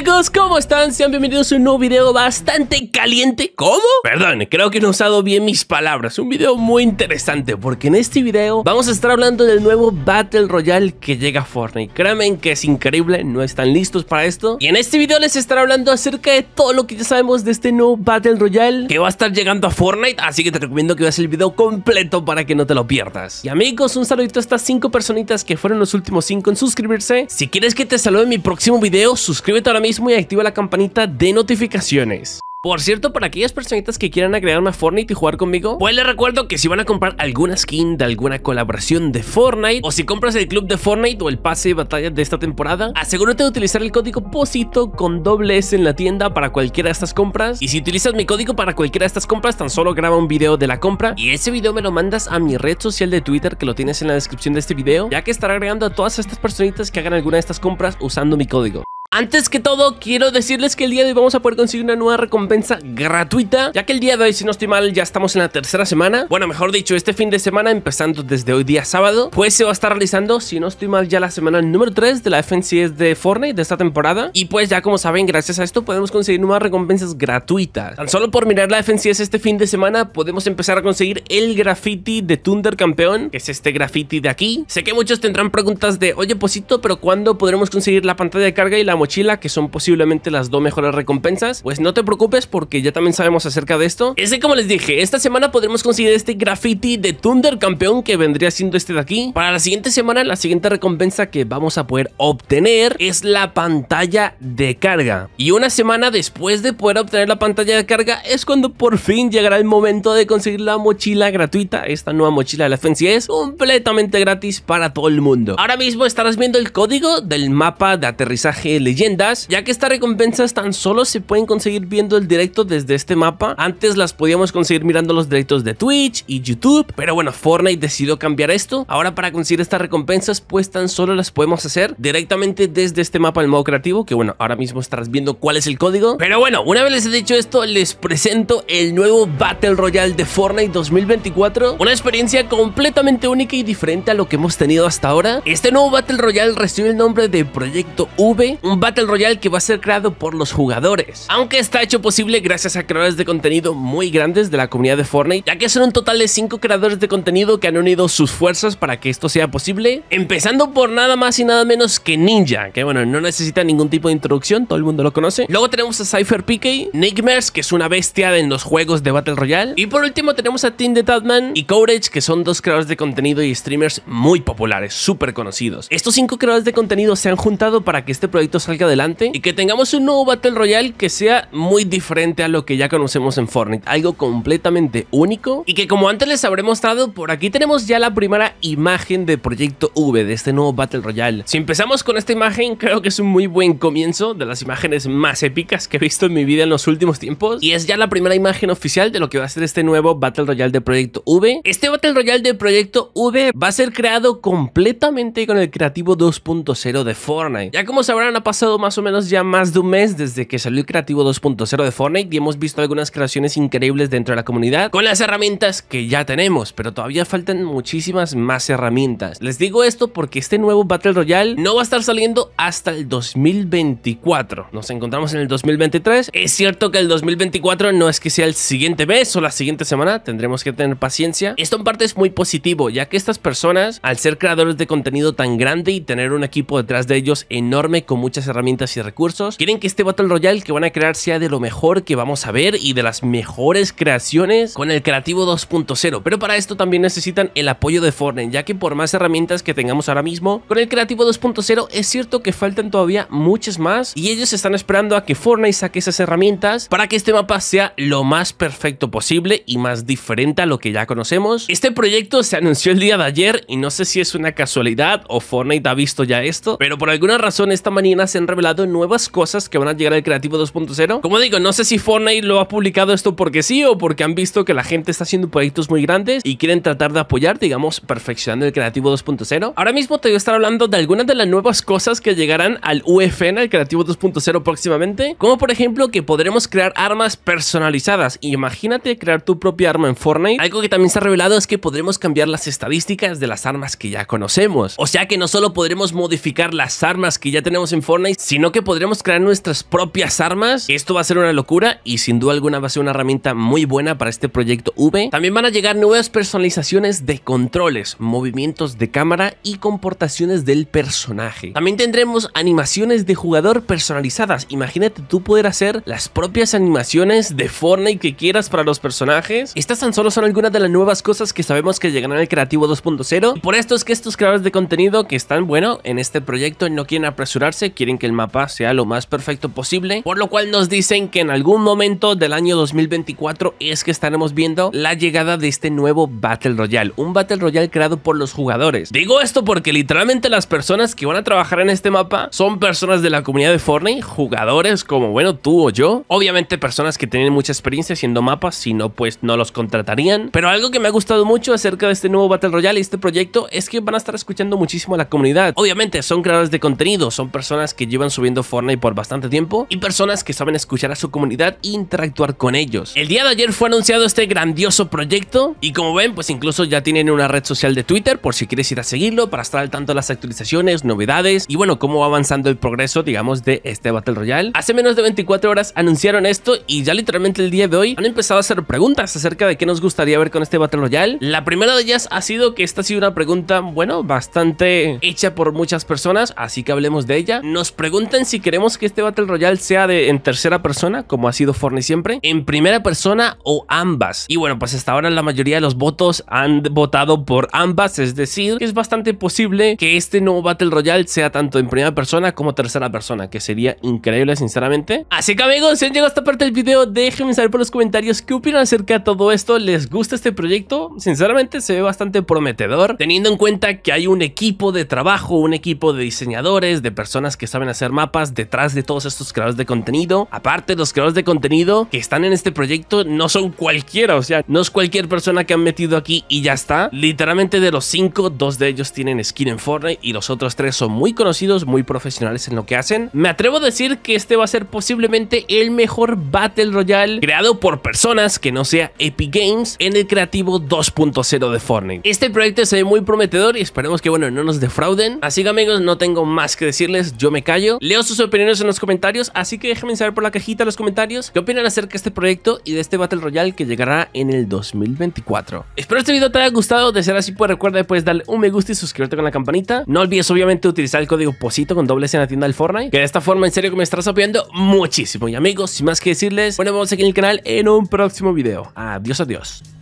amigos? ¿Cómo están? Sean bienvenidos a un nuevo video bastante caliente ¿Cómo? Perdón, creo que no he usado bien mis palabras Un video muy interesante porque en este video vamos a estar hablando del nuevo Battle Royale que llega a Fortnite Créanme que es increíble, no están listos para esto Y en este video les estaré hablando acerca de todo lo que ya sabemos de este nuevo Battle Royale Que va a estar llegando a Fortnite Así que te recomiendo que veas el video completo para que no te lo pierdas Y amigos, un saludito a estas 5 personitas que fueron los últimos 5 en suscribirse Si quieres que te salude en mi próximo video, suscríbete ahora mismo y activa la campanita de notificaciones. Por cierto, para aquellas personitas que quieran agregarme a Fortnite y jugar conmigo, pues les recuerdo que si van a comprar alguna skin de alguna colaboración de Fortnite, o si compras el club de Fortnite o el pase de batalla de esta temporada, asegúrate de utilizar el código POSITO con doble S en la tienda para cualquiera de estas compras. Y si utilizas mi código para cualquiera de estas compras, tan solo graba un video de la compra y ese video me lo mandas a mi red social de Twitter que lo tienes en la descripción de este video, ya que estaré agregando a todas estas personitas que hagan alguna de estas compras usando mi código. Antes que todo, quiero decirles que el día de hoy vamos a poder conseguir una nueva recompensa gratuita, ya que el día de hoy, si no estoy mal, ya estamos en la tercera semana. Bueno, mejor dicho, este fin de semana, empezando desde hoy día sábado, pues se va a estar realizando, si no estoy mal, ya la semana número 3 de la FNCS de Fortnite de esta temporada. Y pues ya como saben, gracias a esto podemos conseguir nuevas recompensas gratuitas. Tan solo por mirar la FNCS este fin de semana, podemos empezar a conseguir el graffiti de Thunder Campeón, que es este graffiti de aquí. Sé que muchos tendrán preguntas de, oye, Posito, pero ¿cuándo podremos conseguir la pantalla de carga y la mochila, que son posiblemente las dos mejores recompensas, pues no te preocupes porque ya también sabemos acerca de esto. Es de como les dije, esta semana podremos conseguir este graffiti de Thunder campeón que vendría siendo este de aquí. Para la siguiente semana, la siguiente recompensa que vamos a poder obtener es la pantalla de carga. Y una semana después de poder obtener la pantalla de carga es cuando por fin llegará el momento de conseguir la mochila gratuita. Esta nueva mochila de la FNC es completamente gratis para todo el mundo. Ahora mismo estarás viendo el código del mapa de aterrizaje leyendas, ya que estas recompensas tan solo se pueden conseguir viendo el directo desde este mapa. Antes las podíamos conseguir mirando los directos de Twitch y YouTube, pero bueno, Fortnite decidió cambiar esto. Ahora para conseguir estas recompensas, pues tan solo las podemos hacer directamente desde este mapa en modo creativo, que bueno, ahora mismo estarás viendo cuál es el código. Pero bueno, una vez les he dicho esto, les presento el nuevo Battle Royale de Fortnite 2024. Una experiencia completamente única y diferente a lo que hemos tenido hasta ahora. Este nuevo Battle Royale recibe el nombre de Proyecto V, un Battle Royale que va a ser creado por los jugadores, aunque está hecho posible gracias a creadores de contenido muy grandes de la comunidad de Fortnite, ya que son un total de 5 creadores de contenido que han unido sus fuerzas para que esto sea posible, empezando por nada más y nada menos que Ninja, que bueno, no necesita ningún tipo de introducción, todo el mundo lo conoce. Luego tenemos a Cypher PK, Nightmares, que es una bestia en los juegos de Battle Royale, y por último tenemos a Team the Tatman y Courage, que son dos creadores de contenido y streamers muy populares, súper conocidos. Estos 5 creadores de contenido se han juntado para que este proyecto salga adelante y que tengamos un nuevo Battle Royale que sea muy diferente a lo que ya conocemos en Fortnite, algo completamente único y que como antes les habré mostrado, por aquí tenemos ya la primera imagen de Proyecto V, de este nuevo Battle Royale. Si empezamos con esta imagen, creo que es un muy buen comienzo, de las imágenes más épicas que he visto en mi vida en los últimos tiempos, y es ya la primera imagen oficial de lo que va a ser este nuevo Battle Royale de Proyecto V. Este Battle Royale de Proyecto V va a ser creado completamente con el creativo 2.0 de Fortnite. Ya como sabrán, ha pasado más o menos ya más de un mes desde que salió el creativo 2.0 de Fortnite y hemos visto algunas creaciones increíbles dentro de la comunidad con las herramientas que ya tenemos, pero todavía faltan muchísimas más herramientas. Les digo esto porque este nuevo Battle Royale no va a estar saliendo hasta el 2024. Nos encontramos en el 2023. Es cierto que el 2024 no es que sea el siguiente mes o la siguiente semana, tendremos que tener paciencia. Esto en parte es muy positivo, ya que estas personas, al ser creadores de contenido tan grande y tener un equipo detrás de ellos enorme con muchas herramientas y recursos, quieren que este Battle Royale que van a crear sea de lo mejor que vamos a ver y de las mejores creaciones con el creativo 2.0. Pero para esto también necesitan el apoyo de Fortnite, ya que por más herramientas que tengamos ahora mismo, con el creativo 2.0 es cierto que faltan todavía muchas más y ellos están esperando a que Fortnite saque esas herramientas para que este mapa sea lo más perfecto posible y más diferente a lo que ya conocemos. Este proyecto se anunció el día de ayer y no sé si es una casualidad o Fortnite ha visto ya esto, pero por alguna razón esta mañana se han revelado nuevas cosas que van a llegar al creativo 2.0. Como digo, no sé si Fortnite lo ha publicado esto porque sí o porque han visto que la gente está haciendo proyectos muy grandes y quieren tratar de apoyar, digamos, perfeccionando el creativo 2.0. Ahora mismo te voy a estar hablando de algunas de las nuevas cosas que llegarán al UFN, al creativo 2.0 próximamente, como por ejemplo que podremos crear armas personalizadas. Imagínate crear tu propia arma en Fortnite. Algo que también se ha revelado es que podremos cambiar las estadísticas de las armas que ya conocemos. O sea que no solo podremos modificar las armas que ya tenemos en Fortnite, Sino que podremos crear nuestras propias armas. Esto va a ser una locura y sin duda alguna va a ser una herramienta muy buena para este proyecto V. También van a llegar nuevas personalizaciones de controles, movimientos de cámara y comportaciones del personaje. También tendremos animaciones de jugador personalizadas. Imagínate tú poder hacer las propias animaciones de Fortnite que quieras para los personajes. Estas tan solo son algunas de las nuevas cosas que sabemos que llegarán al Creativo 2.0. Por esto es que estos creadores de contenido que están, bueno, en este proyecto no quieren apresurarse, quieren que el mapa sea lo más perfecto posible. Por lo cual nos dicen que en algún momento del año 2024 es que estaremos viendo la llegada de este nuevo Battle Royale. Un Battle Royale creado por los jugadores. Digo esto porque literalmente las personas que van a trabajar en este mapa son personas de la comunidad de Fortnite, jugadores como, bueno, tú o yo. Obviamente personas que tienen mucha experiencia haciendo mapas, si no, pues no los contratarían. Pero algo que me ha gustado mucho acerca de este nuevo Battle Royale y este proyecto es que van a estar escuchando muchísimo a la comunidad. Obviamente son creadores de contenido, son personas que llevan subiendo Fortnite por bastante tiempo y personas que saben escuchar a su comunidad e interactuar con ellos. El día de ayer fue anunciado este grandioso proyecto y como ven, pues incluso ya tienen una red social de Twitter por si quieres ir a seguirlo para estar al tanto de las actualizaciones, novedades y bueno, cómo va avanzando el progreso, digamos, de este Battle Royale. Hace menos de 24 horas anunciaron esto y ya literalmente el día de hoy han empezado a hacer preguntas acerca de qué nos gustaría ver con este Battle Royale. La primera de ellas ha sido que esta ha sido una pregunta, bueno, bastante hecha por muchas personas, así que hablemos de ella. Nos preguntan si queremos que este Battle Royale sea de en tercera persona, como ha sido Fortnite siempre, en primera persona o ambas. Y bueno, pues hasta ahora la mayoría de los votos han votado por ambas, es decir, que es bastante posible que este nuevo Battle Royale sea tanto en primera persona como tercera persona, que sería increíble sinceramente. Así que amigos, si han llegado a esta parte del video, déjenme saber por los comentarios qué opinan acerca de todo esto, ¿les gusta este proyecto? Sinceramente se ve bastante prometedor, teniendo en cuenta que hay un equipo de trabajo, un equipo de diseñadores, de personas que saben hacer mapas detrás de todos estos creadores de contenido. Aparte, los creadores de contenido que están en este proyecto no son cualquiera, o sea, no es cualquier persona que han metido aquí y ya está. Literalmente de los cinco, dos de ellos tienen skin en Fortnite y los otros tres son muy conocidos, muy profesionales en lo que hacen. Me atrevo a decir que este va a ser posiblemente el mejor Battle Royale creado por personas que no sea Epic Games en el creativo 2.0 de Fortnite. Este proyecto se ve muy prometedor y esperemos que bueno, no nos defrauden. Así que amigos, no tengo más que decirles, yo me Leo sus opiniones en los comentarios, así que déjenme saber por la cajita de los comentarios qué opinan acerca de este proyecto y de este Battle Royale que llegará en el 2024. Espero este video te haya gustado, de ser así pues recuerda pues darle un me gusta y suscribirte con la campanita. No olvides obviamente utilizar el código POSITO con doble C en la tienda del Fortnite, que de esta forma en serio me estarás apoyando muchísimo. Y amigos, sin más que decirles, bueno, vemos aquí en el canal en un próximo video. Adiós, adiós.